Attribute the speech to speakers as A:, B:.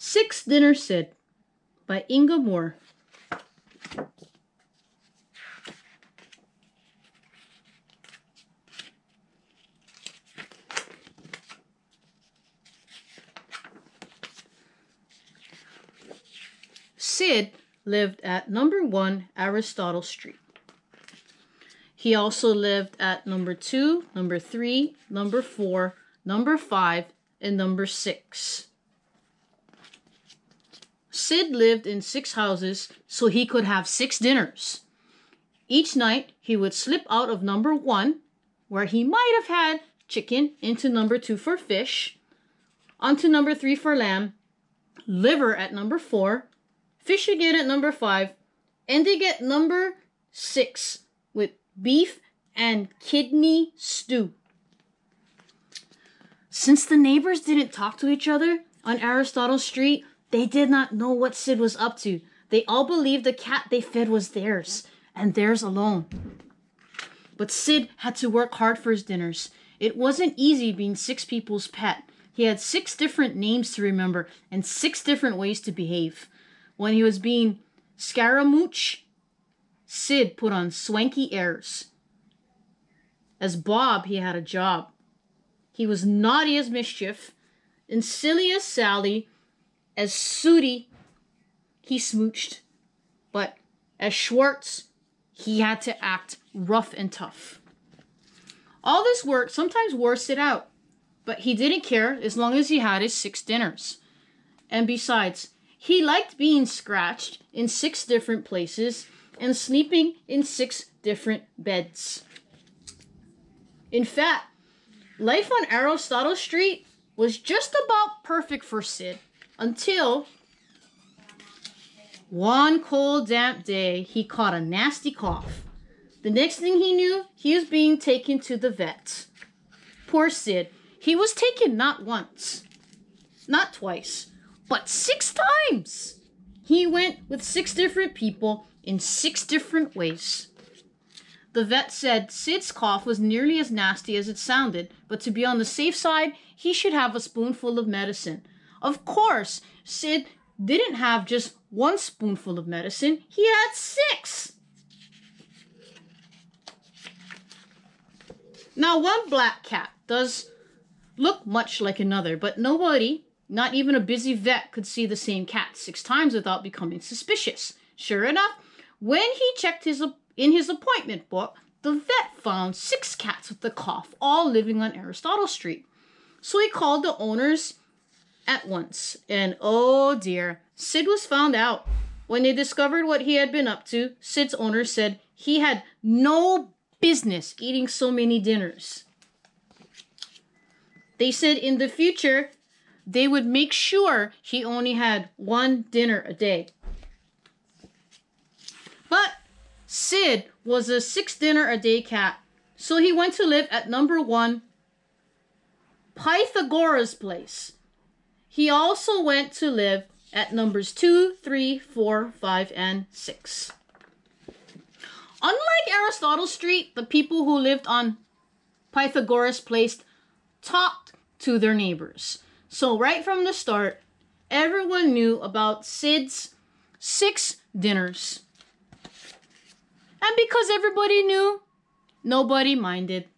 A: Six Dinner Sid by Inga Moore. Sid lived at number one Aristotle Street. He also lived at number two, number three, number four, number five, and number six. Sid lived in six houses so he could have six dinners. Each night he would slip out of number one, where he might have had chicken, into number two for fish, onto number three for lamb, liver at number four, fish again at number five, ending at number six with beef and kidney stew. Since the neighbors didn't talk to each other on Aristotle Street, they did not know what Sid was up to. They all believed the cat they fed was theirs, and theirs alone. But Sid had to work hard for his dinners. It wasn't easy being six people's pet. He had six different names to remember and six different ways to behave. When he was being Scaramouche, Sid put on swanky airs. As Bob, he had a job. He was naughty as mischief and silly as Sally. As Sooty, he smooched. But as Schwartz, he had to act rough and tough. All this work sometimes wore Sid out, but he didn't care as long as he had his six dinners. And besides, he liked being scratched in six different places and sleeping in six different beds. In fact, life on Aristotle Street was just about perfect for Sid until one cold, damp day he caught a nasty cough. The next thing he knew, he was being taken to the vet. Poor Sid. He was taken not once, not twice, but six times. He went with six different people in six different ways. The vet said Sid's cough was nearly as nasty as it sounded, but to be on the safe side, he should have a spoonful of medicine. Of course, Sid didn't have just one spoonful of medicine, he had six. Now, one black cat does look much like another, but nobody, not even a busy vet, could see the same cat six times without becoming suspicious. Sure enough, when he checked his in his appointment book, the vet found six cats with the cough, all living on Aristotle Street. So he called the owners at once, and oh dear, Sid was found out. When they discovered what he had been up to, Sid's owner said he had no business eating so many dinners. They said in the future they would make sure he only had one dinner a day. But Sid was a six dinner a day cat, so he went to live at number one Pythagoras Place. He also went to live at numbers two, three, four, five, and 6. Unlike Aristotle Street, the people who lived on Pythagoras Place talked to their neighbors. So, right from the start, everyone knew about Sid's six dinners. And because everybody knew, nobody minded.